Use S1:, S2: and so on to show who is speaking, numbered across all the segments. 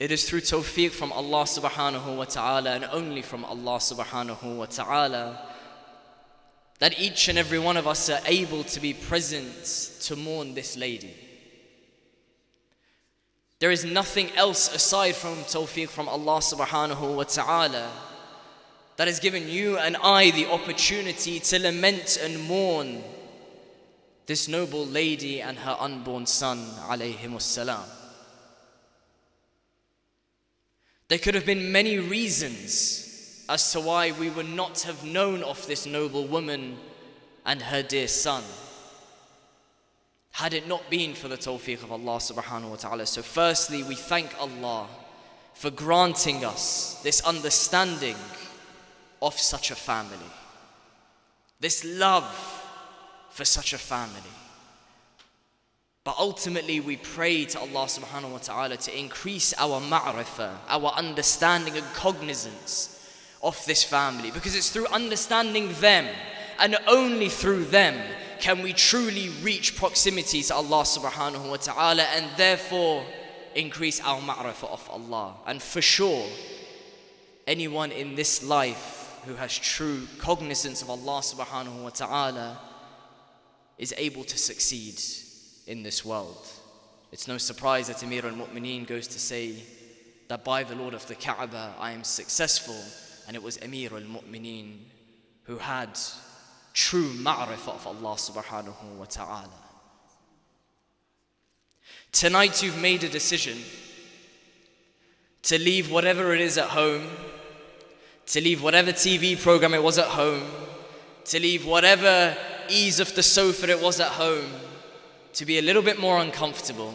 S1: It is through tawfiq from Allah subhanahu wa ta'ala and only from Allah subhanahu wa ta'ala that each and every one of us are able to be present to mourn this lady. There is nothing else aside from tawfiq from Allah subhanahu wa ta'ala that has given you and I the opportunity to lament and mourn this noble lady and her unborn son alayhimus salam. There could have been many reasons as to why we would not have known of this noble woman and her dear son had it not been for the tawfiq of Allah subhanahu wa ta'ala. So, firstly, we thank Allah for granting us this understanding of such a family, this love for such a family. But ultimately, we pray to Allah subhanahu wa ta'ala to increase our ma'rifah, our understanding and cognizance of this family. Because it's through understanding them and only through them can we truly reach proximity to Allah subhanahu wa ta'ala and therefore increase our ma'rifah of Allah. And for sure, anyone in this life who has true cognizance of Allah subhanahu wa ta'ala is able to succeed in this world. It's no surprise that Amir al Mu'mineen goes to say that by the Lord of the Kaaba I am successful, and it was Amir al Mu'mineen who had true ma'rifah of Allah subhanahu wa ta'ala. Tonight you've made a decision to leave whatever it is at home, to leave whatever TV program it was at home, to leave whatever ease of the sofa it was at home, to be a little bit more uncomfortable,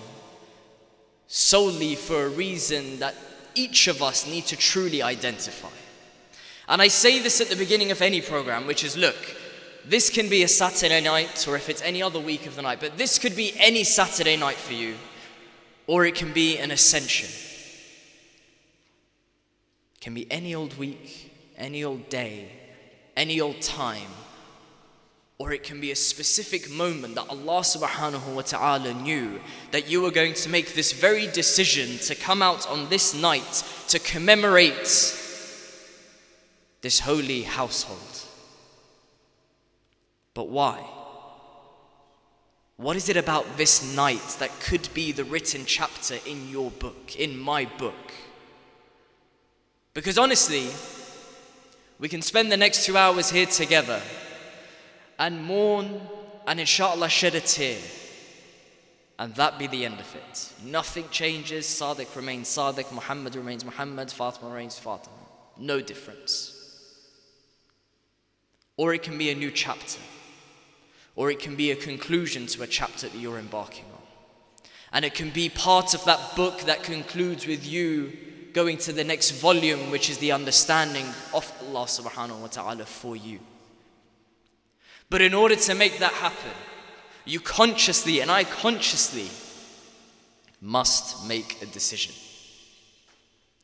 S1: solely for a reason that each of us need to truly identify. And I say this at the beginning of any program, which is look, this can be a Saturday night, or if it's any other week of the night, but this could be any Saturday night for you, or it can be an ascension. It can be any old week, any old day, any old time, or it can be a specific moment that Allah subhanahu wa ta'ala knew that you were going to make this very decision to come out on this night to commemorate this holy household. But why? What is it about this night that could be the written chapter in your book, in my book? Because honestly, we can spend the next two hours here together and mourn and inshallah shed a tear. And that be the end of it. Nothing changes. Sadiq remains Sadiq. Muhammad remains Muhammad. Fatima remains Fatima. No difference. Or it can be a new chapter or it can be a conclusion to a chapter that you're embarking on. And it can be part of that book that concludes with you going to the next volume, which is the understanding of Allah subhanahu wa ta'ala for you. But in order to make that happen, you consciously and I consciously must make a decision.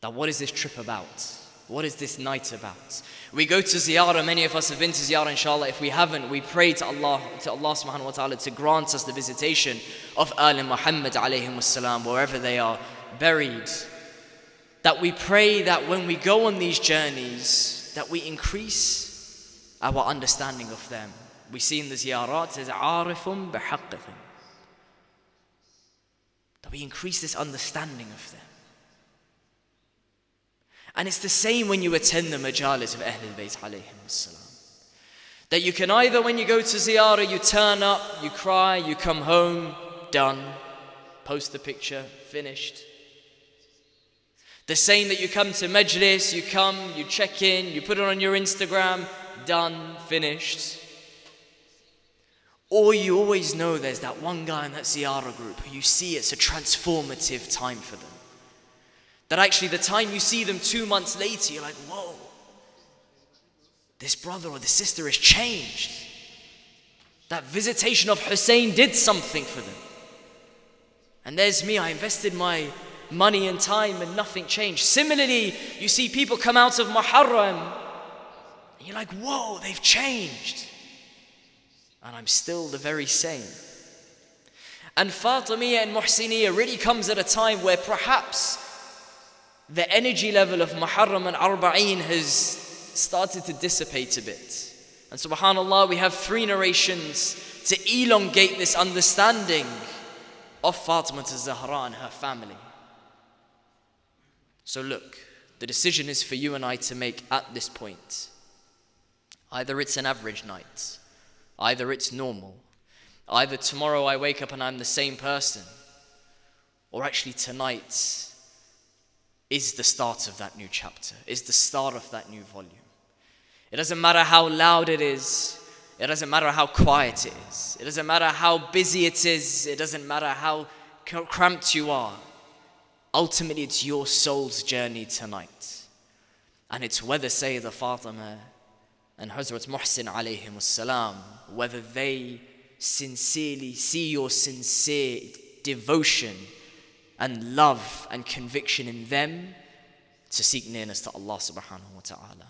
S1: That what is this trip about? What is this night about? We go to ziyarah, many of us have been to ziyarah, inshallah. If we haven't, we pray to Allah, to Allah subhanahu wa ta'ala to grant us the visitation of Ali Muhammad alayhi wasalam, wherever they are buried. That we pray that when we go on these journeys, that we increase our understanding of them we see in the ziyarat says arifum bihaqqihim that we increase this understanding of them. And it's the same when you attend the majalis of Ahlul Bayt alayhim salam. That you can either when you go to ziyarah you turn up you cry you come home done. Post the picture finished. The same that you come to majlis you come you check in you put it on your instagram done finished. Or you always know there's that one guy in that ziyarah group who you see it's a transformative time for them. That actually, the time you see them two months later, you're like, whoa, this brother or this sister has changed. That visitation of Hussein did something for them. And there's me, I invested my money and time and nothing changed. Similarly, you see people come out of Muharram and you're like, whoa, they've changed. And I'm still the very same. And Fatimiyya and Muhsiniyya really comes at a time where perhaps the energy level of Muharram and Arba'een has started to dissipate a bit. And subhanAllah, we have three narrations to elongate this understanding of Fatima Zahra and her family. So, look, the decision is for you and I to make at this point. Either it's an average night, either it's normal, either tomorrow I wake up and I'm the same person, or actually tonight is the start of that new chapter, is the start of that new volume. It doesn't matter how loud it is, it doesn't matter how quiet it is, it doesn't matter how busy it is, it doesn't matter how cramped you are. Ultimately, it's your soul's journey tonight. And it's whether Sayyida Fatima and Hazrat Muhsin alayhim salam, whether they sincerely see your sincere devotion and love and conviction in them to seek nearness to Allah subhanahu wa ta'ala.